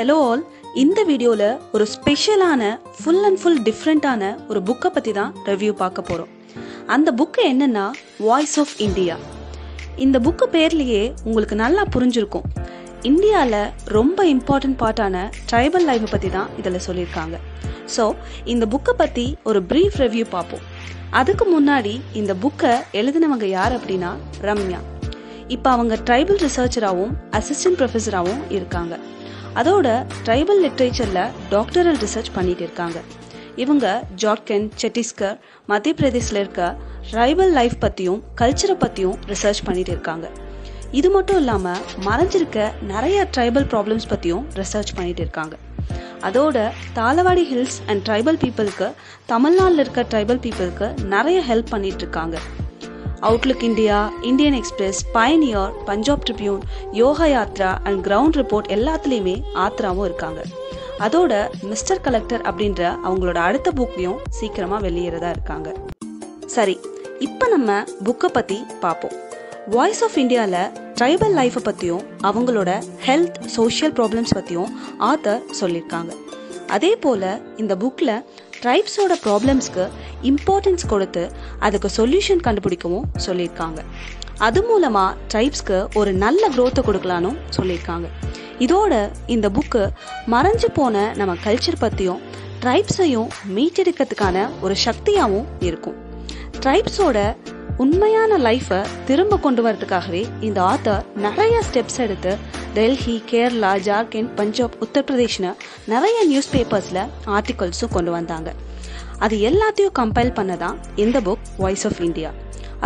Hello all. இந்த வீடியோவில் ஒரு ஸ்பெஷலான ஃபுல் அண்ட் ஃபுல் டிஃப்ரெண்ட்டான ஒரு புக்கை பற்றி தான் ரிவ்யூ பார்க்க போகிறோம் அந்த புக்கு என்னென்னா வாய்ஸ் ஆஃப் இந்தியா இந்த புக்கு பேர்லேயே உங்களுக்கு நல்லா புரிஞ்சிருக்கும். இந்தியாவில் ரொம்ப இம்பார்ட்டன்ட் பார்ட்டான ட்ரைபல் லைஃப்பை பற்றி தான் இதில் சொல்லியிருக்காங்க. ஸோ இந்த புக்கை பற்றி ஒரு ப்ரீஃப் ரிவ்யூ பார்ப்போம். அதுக்கு முன்னாடி இந்த புக்கை எழுதினவங்க யார் அப்படின்னா ரம்யா. இப்போ அவங்க ட்ரைபல் ரிசர்ச்சராகவும் அசிஸ்டன்ட் ப்ரொஃபஸராகவும் இருக்காங்க. அதோட ட்ரைபல் லிட்ரேச்சரில் டாக்டரல் ரிசர்ச் பண்ணிட்டு இருக்காங்க. இவங்க ஜார்க்கண்ட் சத்தீஸ்கர் மத்திய பிரதேசில் இருக்க ட்ரைபல் லைஃப் பற்றியும் கல்ச்சரை பற்றியும் ரிசர்ச் பண்ணிட்டு இருக்காங்க. இது மட்டும் இல்லாமல் மறைஞ்சிருக்க நிறைய ட்ரைபல் ப்ராப்ளம்ஸ் பற்றியும் ரிசர்ச் பண்ணிட்டு இருக்காங்க. அதோட தாளவாடி ஹில்ஸ் அண்ட் ட்ரைபல் பீப்புளுக்கு தமிழ்நாட்டில் இருக்க ட்ரைபல் பீப்புளுக்கு நிறைய ஹெல்ப் பண்ணிட்டு இருக்காங்க. Outlook India Indian Express Pioneer Punjab Tribune Yoga Yatra and ground report எல்லாத்துலேயுமே ஆத்ராவும் இருக்காங்க. அதோட மிஸ்டர் கலெக்டர் அப்படின்ற அவங்களோட அடுத்த புக்கையும் சீக்கிரமாக வெளியேறதா இருக்காங்க. சரி இப்போ நம்ம புக்கை பற்றி பார்ப்போம். வாய்ஸ் ஆஃப் இந்தியாவில் ட்ரைபல் லைஃப்பை பற்றியும் அவங்களோட ஹெல்த் சோஷியல் ப்ராப்ளம்ஸ் பற்றியும் ஆத்தர் சொல்லியிருக்காங்க அதே போல் இந்த புக்கில் ட்ரைப்ஸோட ப்ராப்ளம்ஸ்க்கு இம்பார்ட்டன்ஸ் கொடுத்து அதுக்கு சொல்யூஷன் கண்டுபிடிக்கவும் சொல்லியிருக்காங்க. அது மூலமாக ட்ரைப்ஸ்க்கு ஒரு நல்ல க்ரோத்தை கொடுக்கலானும் சொல்லியிருக்காங்க. இதோட இந்த புக்கு மறைஞ்சு போன நம்ம கல்ச்சர் பற்றியும் ட்ரைப்ஸையும் மீட்டெடுக்கிறதுக்கான ஒரு சக்தியாகவும் இருக்கும். ட்ரைப்ஸோட உண்மையான லைஃப்பை திரும்ப கொண்டு வரதுக்காகவே இந்த ஆத்தர் நிறைய ஸ்டெப்ஸ் எடுத்து டெல்லி கேரளா ஜார்க்கண்ட் பஞ்சாப் உத்தரப்பிரதேஷ்னு நிறைய நியூஸ் பேப்பர்ஸில் ஆர்டிகல்ஸும் கொண்டு வந்தாங்க. அது எல்லாத்தையும் கம்பைல் பண்ணதான் இந்த புக் வாய்ஸ் ஆஃப் இந்தியா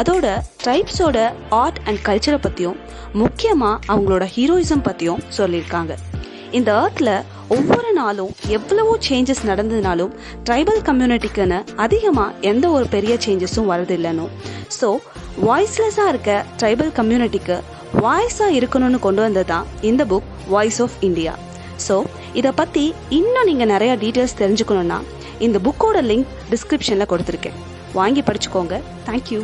அதோட ட்ரைப்ஸோட ஆர்ட் அண்ட் கல்ச்சரை பற்றியும் முக்கியமாக அவங்களோட ஹீரோயிசம் பற்றியும் சொல்லியிருக்காங்க. இந்த அர்த்தில் ஒவ்வொரு நாளும் எவ்வளவோ சேஞ்சஸ் நடந்ததுனாலும் ட்ரைபல் கம்யூனிட்டிக்குன்னு அதிகமாக எந்த ஒரு பெரிய சேஞ்சஸும் வரதில்லைன்னு ஸோ வாய்ஸ்லெஸ்ஸாக இருக்க ட்ரைபல் கம்யூனிட்டிக்கு வாய்ஸாக இருக்கணும்னு கொண்டு வந்தது தான் இந்த book voice of India so இதை பற்றி இன்னும் நீங்கள் நிறைய டீட்டெயில்ஸ் தெரிஞ்சுக்கணுன்னா இந்த புக்கோட லிங்க் டிஸ்கிரிப்ஷனில் கொடுத்துருக்கேன். வாங்கி படிச்சுக்கோங்க. தேங்க்யூ